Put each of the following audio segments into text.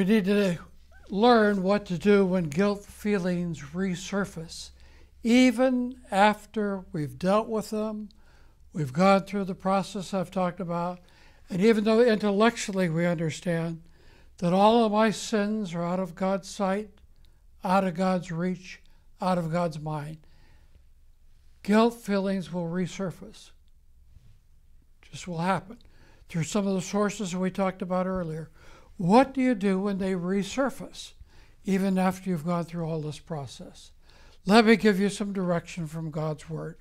We need to learn what to do when guilt feelings resurface. Even after we've dealt with them, we've gone through the process I've talked about, and even though intellectually we understand that all of my sins are out of God's sight, out of God's reach, out of God's mind, guilt feelings will resurface. Just will happen through some of the sources we talked about earlier. What do you do when they resurface, even after you've gone through all this process? Let me give you some direction from God's Word.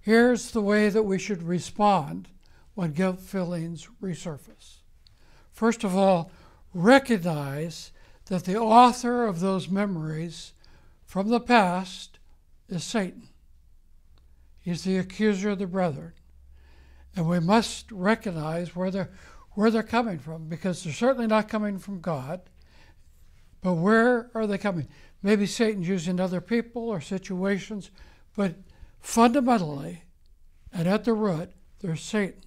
Here's the way that we should respond when guilt feelings resurface. First of all, recognize that the author of those memories from the past is Satan. He's the accuser of the brethren. And we must recognize where they're, where they're coming from because they're certainly not coming from God. But where are they coming? Maybe Satan's using other people or situations, but fundamentally and at the root, there's Satan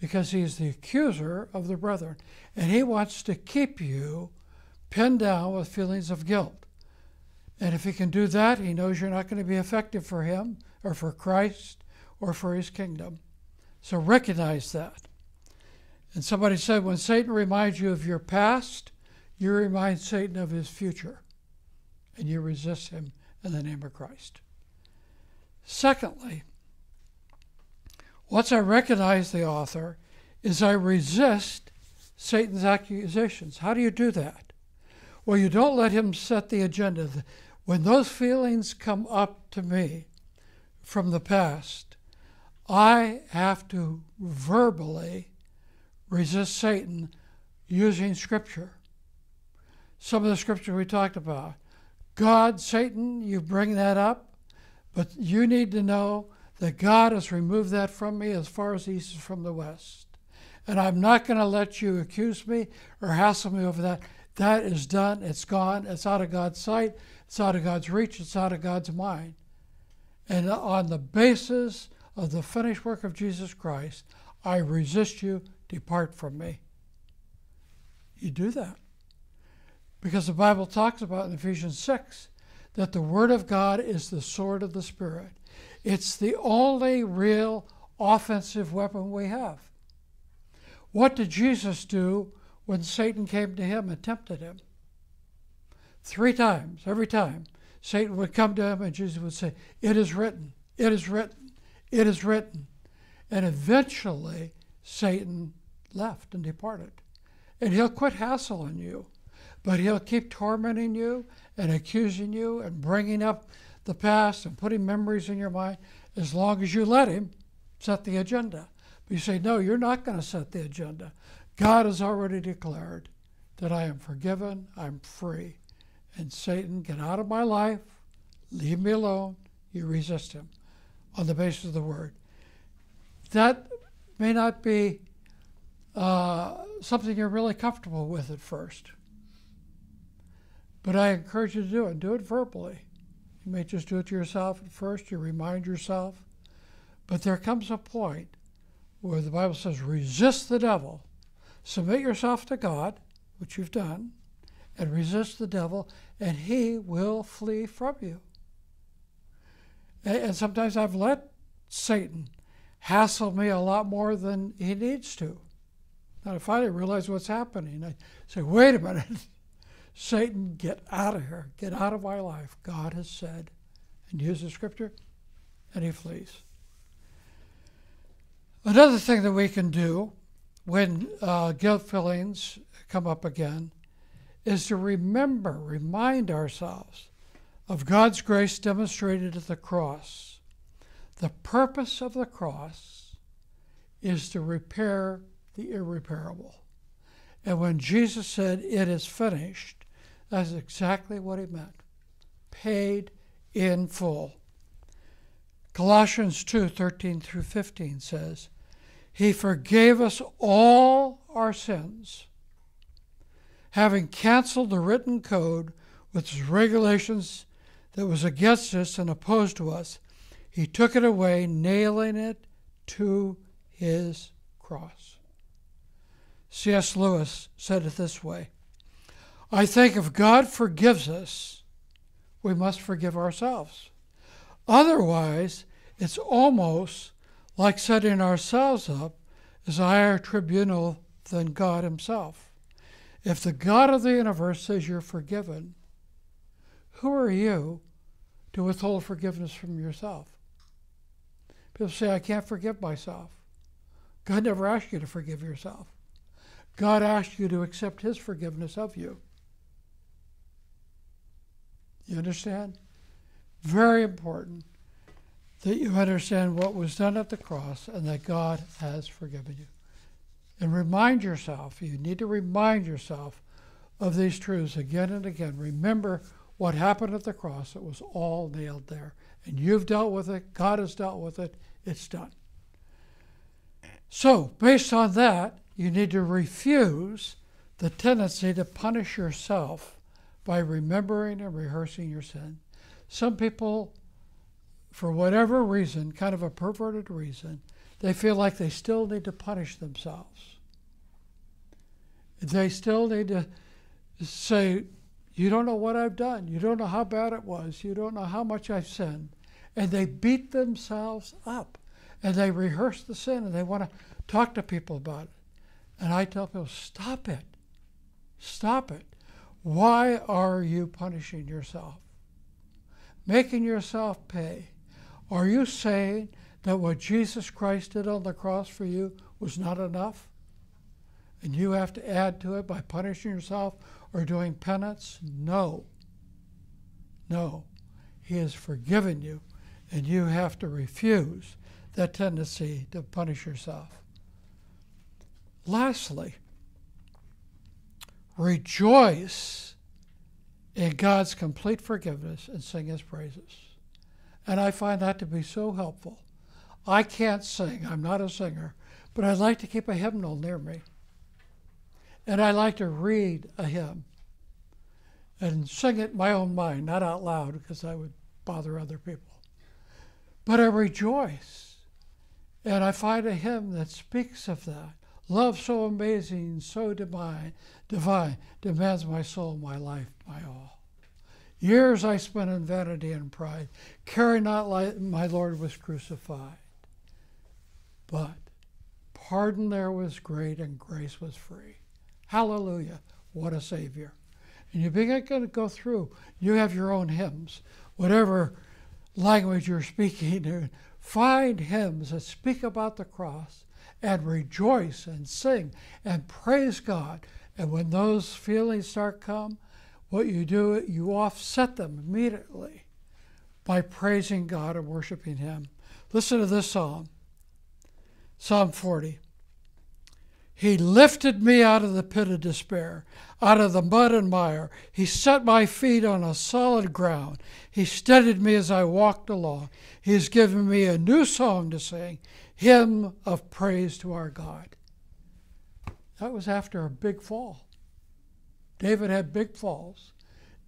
because he's the accuser of the brethren. And he wants to keep you pinned down with feelings of guilt. And if he can do that, he knows you're not going to be effective for him or for Christ or for his kingdom. So recognize that. And somebody said when Satan reminds you of your past, you remind Satan of his future. And you resist him in the name of Christ. Secondly, once I recognize the author, is I resist Satan's accusations. How do you do that? Well, you don't let him set the agenda. When those feelings come up to me from the past, I have to verbally resist Satan using Scripture. Some of the Scripture we talked about. God, Satan, you bring that up, but you need to know that God has removed that from me as far as east is from the west. And I'm not going to let you accuse me or hassle me over that. That is done. It's gone. It's out of God's sight. It's out of God's reach. It's out of God's mind. And on the basis of the finished work of Jesus Christ, I resist you, depart from me. You do that. Because the Bible talks about in Ephesians 6 that the Word of God is the sword of the Spirit. It's the only real offensive weapon we have. What did Jesus do when Satan came to him and tempted him? Three times, every time, Satan would come to him and Jesus would say, It is written, it is written. It is written. And eventually, Satan left and departed. And he'll quit hassling you, but he'll keep tormenting you and accusing you and bringing up the past and putting memories in your mind as long as you let him set the agenda. But you say, No, you're not going to set the agenda. God has already declared that I am forgiven, I'm free. And Satan, get out of my life, leave me alone. You resist him on the basis of the word. That may not be uh, something you're really comfortable with at first. But I encourage you to do it. Do it verbally. You may just do it to yourself at first, you remind yourself. But there comes a point where the Bible says, resist the devil. Submit yourself to God, which you've done, and resist the devil, and he will flee from you. And sometimes I've let Satan hassle me a lot more than he needs to. And I finally realize what's happening. I say, wait a minute. Satan, get out of here. Get out of my life. God has said, and use the scripture, and he flees. Another thing that we can do when uh, guilt feelings come up again is to remember, remind ourselves of God's grace demonstrated at the cross. The purpose of the cross is to repair the irreparable. And when Jesus said, It is finished, that's exactly what he meant paid in full. Colossians 2 13 through 15 says, He forgave us all our sins, having canceled the written code with its regulations that was against us and opposed to us, he took it away, nailing it to his cross. C.S. Lewis said it this way I think if God forgives us, we must forgive ourselves. Otherwise, it's almost like setting ourselves up as a higher tribunal than God Himself. If the God of the universe says you're forgiven, who are you to withhold forgiveness from yourself? People say, I can't forgive myself. God never asked you to forgive yourself. God asked you to accept His forgiveness of you. You understand? Very important that you understand what was done at the cross and that God has forgiven you. And remind yourself, you need to remind yourself of these truths again and again. Remember what happened at the cross. It was all nailed there. And you've dealt with it, God has dealt with it, it's done. So, based on that, you need to refuse the tendency to punish yourself by remembering and rehearsing your sin. Some people, for whatever reason, kind of a perverted reason, they feel like they still need to punish themselves. They still need to say, You don't know what I've done. You don't know how bad it was. You don't know how much I've sinned. And they beat themselves up and they rehearse the sin and they want to talk to people about it. And I tell people, Stop it. Stop it. Why are you punishing yourself? Making yourself pay. Are you saying that what Jesus Christ did on the cross for you was not enough? And you have to add to it by punishing yourself or doing penance? No. No. He has forgiven you, and you have to refuse that tendency to punish yourself. Lastly, rejoice in God's complete forgiveness and sing his praises. And I find that to be so helpful. I can't sing, I'm not a singer, but I like to keep a hymnal near me. And I like to read a hymn and sing it in my own mind, not out loud because I would bother other people. But I rejoice. And I find a hymn that speaks of that. Love so amazing, so divine, divine, demands my soul, my life, my all. Years I spent in vanity and pride, caring not like my Lord was crucified. But pardon there was great and grace was free. Hallelujah. What a Savior. And you begin to go through, you have your own hymns, whatever language you're speaking, find hymns that speak about the cross and rejoice and sing and praise God. And when those feelings start come, what you do, you offset them immediately by praising God and worshiping Him. Listen to this psalm. Psalm 40. He lifted me out of the pit of despair, out of the mud and mire. He set my feet on a solid ground. He steadied me as I walked along. He has given me a new song to sing, hymn of praise to our God. That was after a big fall. David had big falls.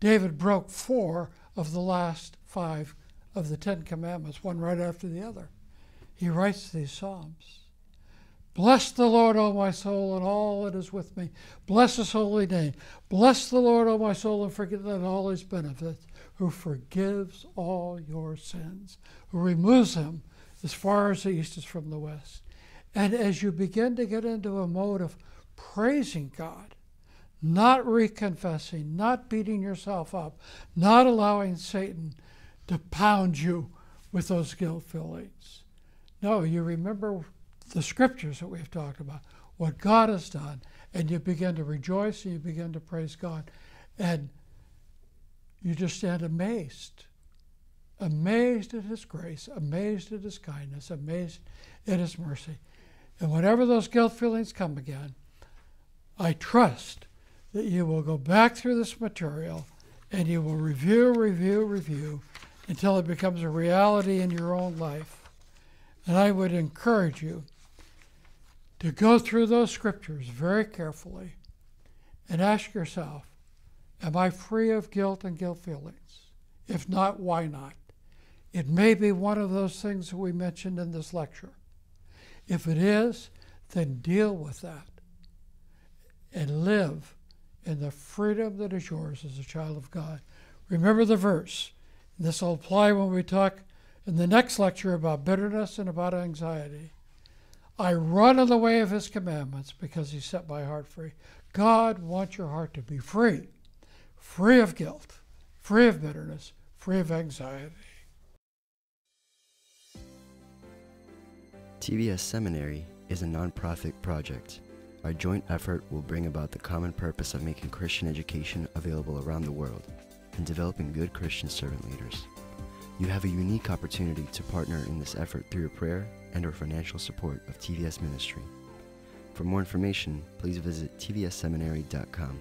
David broke four of the last five of the Ten Commandments, one right after the other. He writes these Psalms. Bless the Lord, O my soul, and all that is with me. Bless his holy name. Bless the Lord, O my soul, and forget not all his benefits, who forgives all your sins, who removes them as far as the east is from the west. And as you begin to get into a mode of praising God, not reconfessing, not beating yourself up, not allowing Satan to pound you with those guilt feelings. No, you remember the scriptures that we've talked about, what God has done, and you begin to rejoice and you begin to praise God. And you just stand amazed, amazed at His grace, amazed at His kindness, amazed at His mercy. And whenever those guilt feelings come again, I trust that you will go back through this material and you will review, review, review until it becomes a reality in your own life. And I would encourage you to go through those scriptures very carefully and ask yourself, Am I free of guilt and guilt feelings? If not, why not? It may be one of those things that we mentioned in this lecture. If it is, then deal with that and live in the freedom that is yours as a child of God. Remember the verse. This will apply when we talk in the next lecture about bitterness and about anxiety. I run in the way of his commandments because he set my heart free. God wants your heart to be free, free of guilt, free of bitterness, free of anxiety. TVS Seminary is a nonprofit project. Our joint effort will bring about the common purpose of making Christian education available around the world and developing good Christian servant leaders. You have a unique opportunity to partner in this effort through your prayer and or financial support of TVS Ministry. For more information, please visit tvsseminary.com.